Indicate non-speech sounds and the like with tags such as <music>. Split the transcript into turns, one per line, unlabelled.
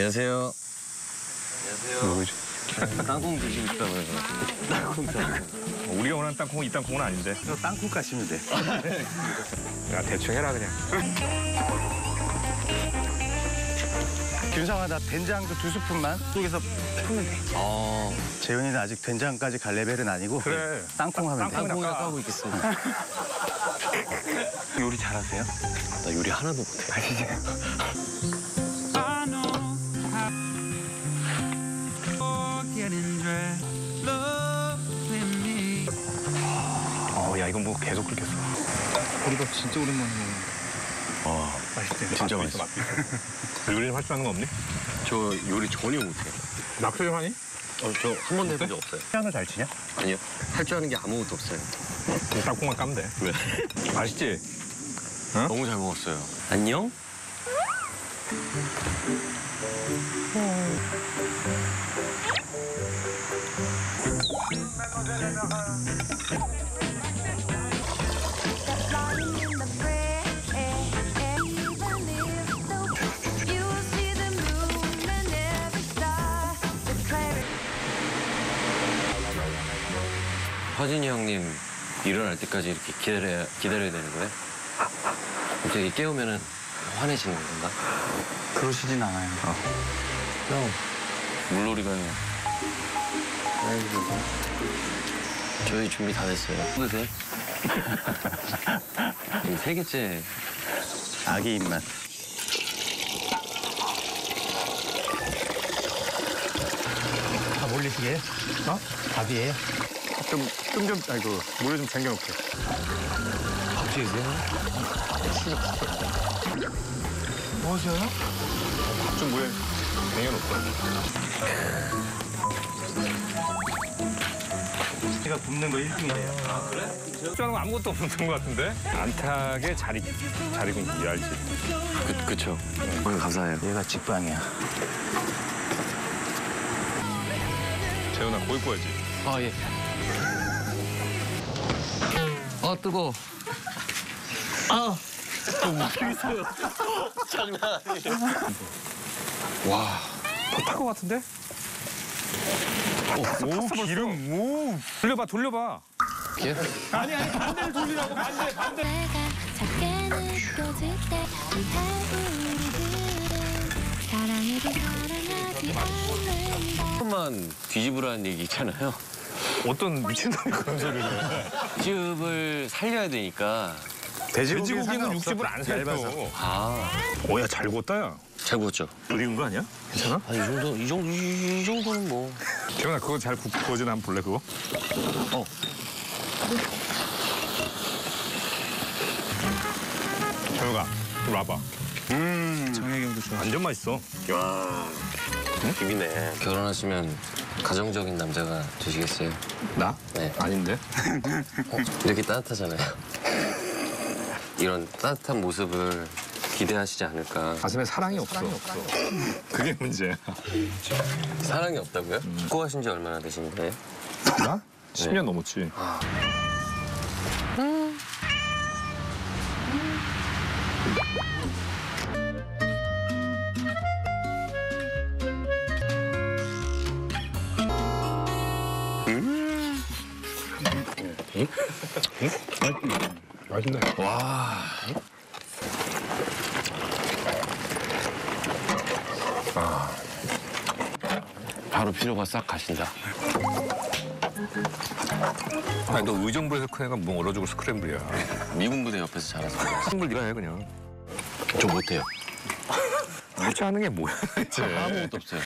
안녕하세요.
누구지?
땅콩 드시고 싶다고 해서. 땅콩 땅콩.
우리가 원하는 땅콩은 이 땅콩은 아닌데.
저 땅콩 까시면 돼.
야 대충 해라 그냥.
균상아 나 된장도 두 스푼만 속에서 풀면 돼.
어,
재훈이는 아직 된장까지 갈 레벨은 아니고
그래.
땅콩 하면 돼.
땅콩이나.
까고 있겠습니다.
요리 잘하세요?
나 요리 하나도 못해.
아시지? 어야 이건 뭐 계속 끓겠어.
우리가 진짜 오랜만에 먹는
어
맛있대.
진짜
있어,
맛있어.
맛도 있어. 요리 좀할줄 아는 거 없니?
저 요리 전혀 못해요.
낙수 좀 하니?
어, 저 한 번도 해본 적 없어요.
피아노 잘 치냐?
아니요. 할 줄 아는 게 아무것도 없어요.
이 땅콩만 까면 돼.
왜? <laughs>
맛있지?
너무 잘 먹었어요. 안녕? 화진이 형님 일어날 때까지 이렇게 기다려야, 기다려야 되는 거예요? 갑자기 깨우면은 화내시는 건가?
그러시진 않아요.
형, 물놀이 가 요. 아이고. 저희 준비 다 됐어요. 어떠세요? 이세 <laughs> 개째
아기 입맛. 밥 올리시게? 어? 밥이에요?
좀뜸좀 아이고 물을 좀 챙겨놓게.
뭐죠?
좀 물에 쟁여놓고.
제가 굽는 거 1등이래요.
할거 아무것도 없는 것 같은데? 안타게 자리 자리 굶기 알지?
그, 그쵸. 오늘 감사해요.
얘가 직방이야.
재훈아 고기 구워야지.
아, 예. 아, 뜨거. 아. 있어요. <laughs> 장난 아니에요.
더탈것 같은데? 오, 기름, 오. 돌려봐, 돌려봐.
예?
내가 작게 느껴질 때 우리들은 사랑해도 사랑하지 않는다.
조금만 뒤집으라는 얘기 있잖아요.
어떤 미친놈이 그런 소리를 해.
육즙을 살려야 되니까.
돼지고기는 육즙을 안 살펴.
아,
어, 야, 잘 구웠다, 야.
잘 구웠죠?
덜 익은 거 아니야? 괜찮아?
아, 이 정도, 이 정도, 이, 이 정도는 뭐.
재훈아, 그거 잘 구, 구워지나 한번 볼래, 그거?
어.
재훈아, 이리 와봐.
정혜경도 좋아.
완전 맛있어.
비비네. 결혼하시면 가정적인 남자가 되시겠어요?
나?
네.
아닌데?
어, 이렇게 따뜻하잖아요. <laughs> 이런 따뜻한 모습을 기대하시지 않을까.
가슴에 사랑이 없어. 그게 문제야.
사랑이 없다고요? 축구하신 지 얼마나 되신 거예요?
나? 10년 넘었지. 맛있네. 와.
바로 피로가 싹 가신다.
아니, 너 의정부에서 큰 애가 뭐 얼어 죽을 스크램블이야. <laughs>
미군 부대 옆에서 자랐어요.
스크램블 네가 해, 그냥.
저 못해요.
아는 게 뭐야, 대체.
아무것도 없어요.